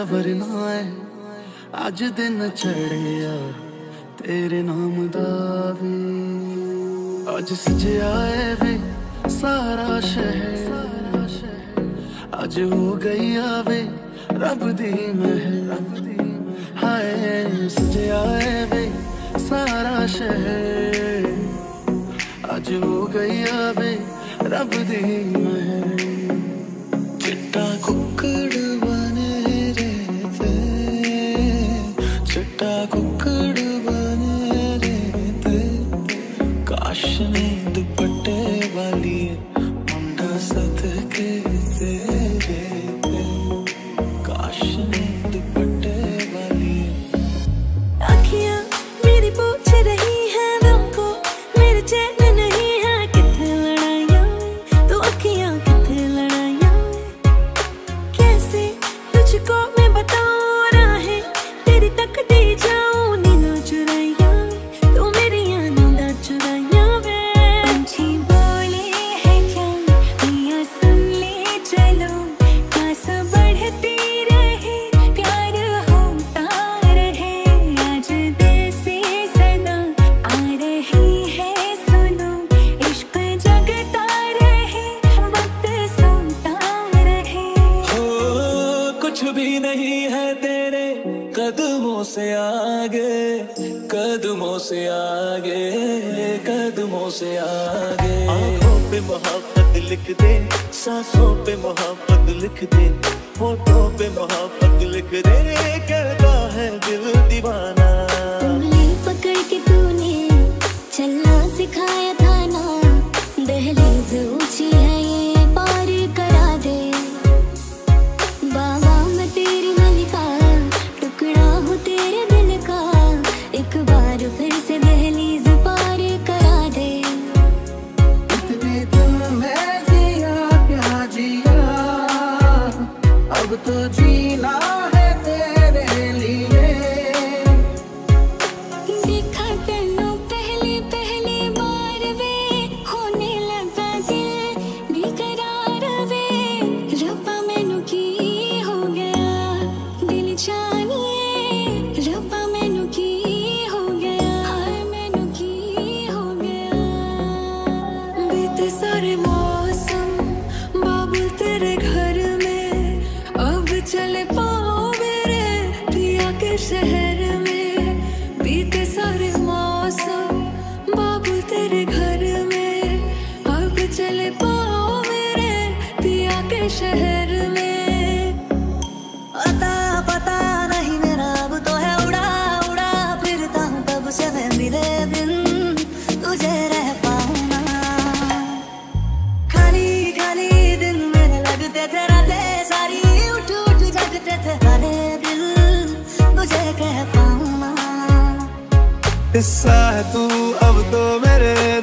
खबर ना है। आज दिन चढ़िया तेरे नाम दावी। आज सच आए भी सारा शहर। आज हो गई आवे रब दी मैं रब दी हाय सच सारा शहर। आज हो गई आवे रब दी मैं 的故。से आगे, कदमों से आगे। आँखों पे मोहब्बत लिख दे, सांसों पे मोहब्बत लिख दे, होठों पे मोहब्बत लिख दे। करता है दिल दीवाना Thơ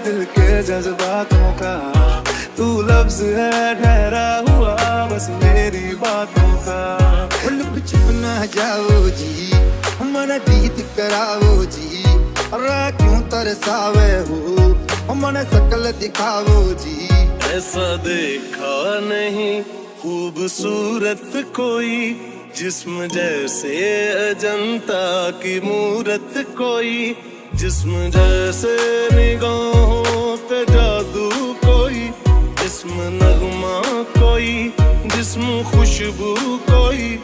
दिल के जज्बातों का। तू लफ्ज है ठहरा हुआ बस मेरी बातों का। लुक छुप ना जाओ जी मन गीत कराओ जी। रा क्यों तरसावे हो मन सकल दिखाओ जी। ऐसा देखा नहीं खूबसूरत कोई जिस्म जैसे अजंता की मूरत कोई। जिसम जैसे निगाहों पे जादू कोई। जिसम नगमा कोई जिसम खुशबू कोई।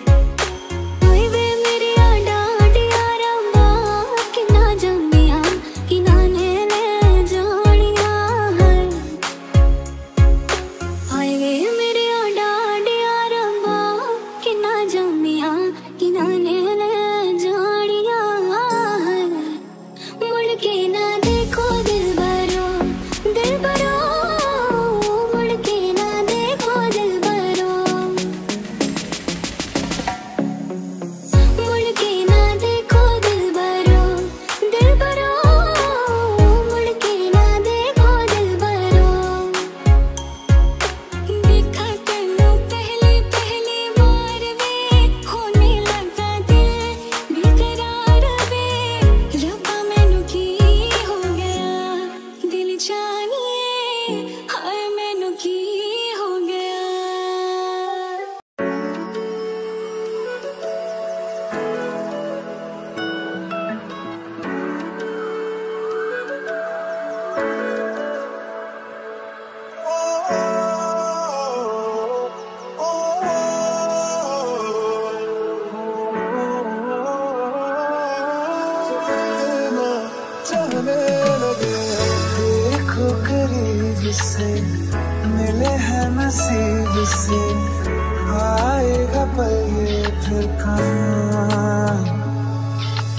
चाहने लगे। देखो करीब से, मिले हैं नसीब से। आएगा पल ये फिर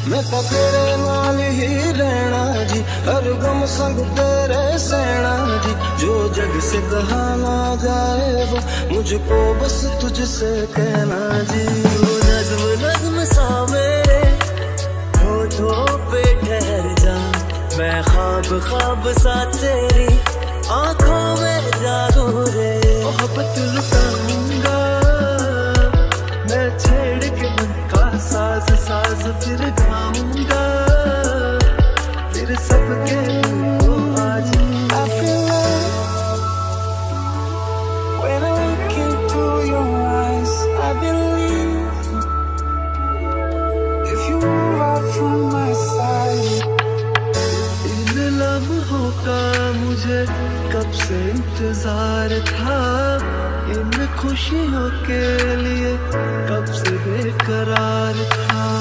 मैं तो तेरे नाल ही रहना जी, हर गम संग तेरे सहना जी। जो जग से कहा ना जाए वो, मुझको बस तुझसे कहना जी। नज्म नज्म सा मैं ख्वाब ख्वाब सा तेरी आँखों में जागो रे। मोहब्बत लुटाऊँगा, मैं छेड़ के मन का साज साज फिर बेकरार था।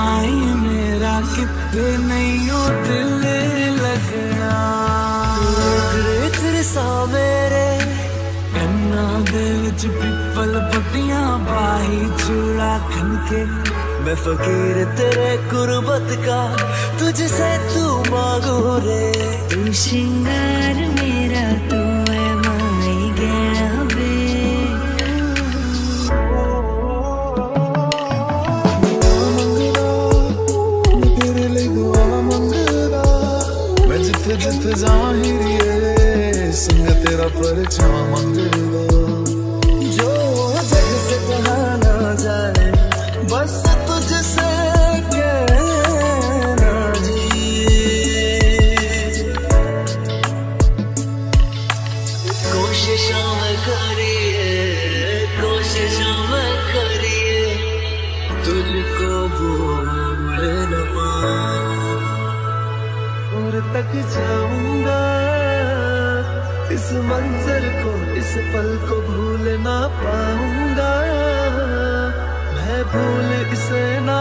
माई मेरा कितने नहीं हो दिल लगना कन्ना च पिपल पटिया बाही चूड़ा खनके। मैं फकीर तेरे गुरबत का, तुझसे तू मांगू रे। तू श्रृंगार मेरा, तू को भूल ना पाऊँगा। मैं भूल इसे ना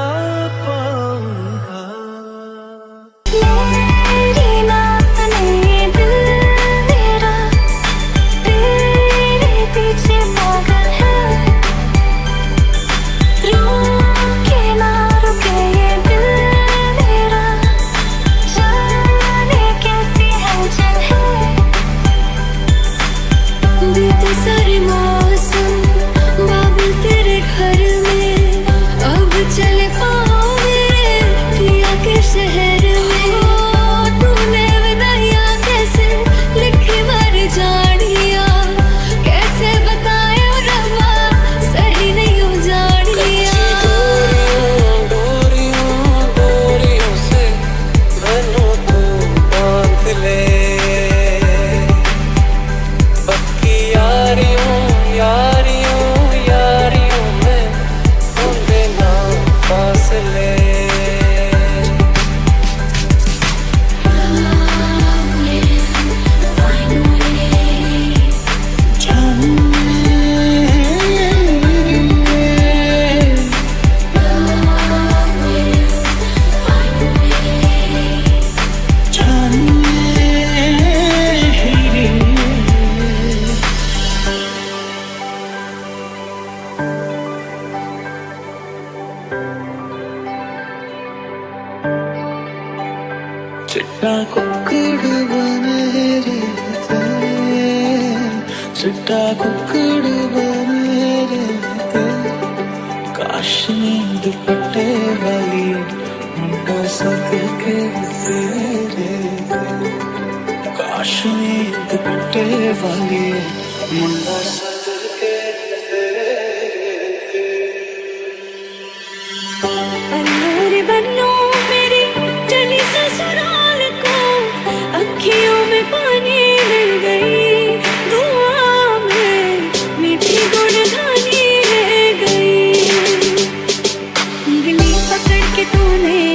चिट्टा चिट्टा कुकड़ बने रे काश में दुपट्टे वाली मुंडा सक काश में दुपट्टे वाली मुंडा सक के तूने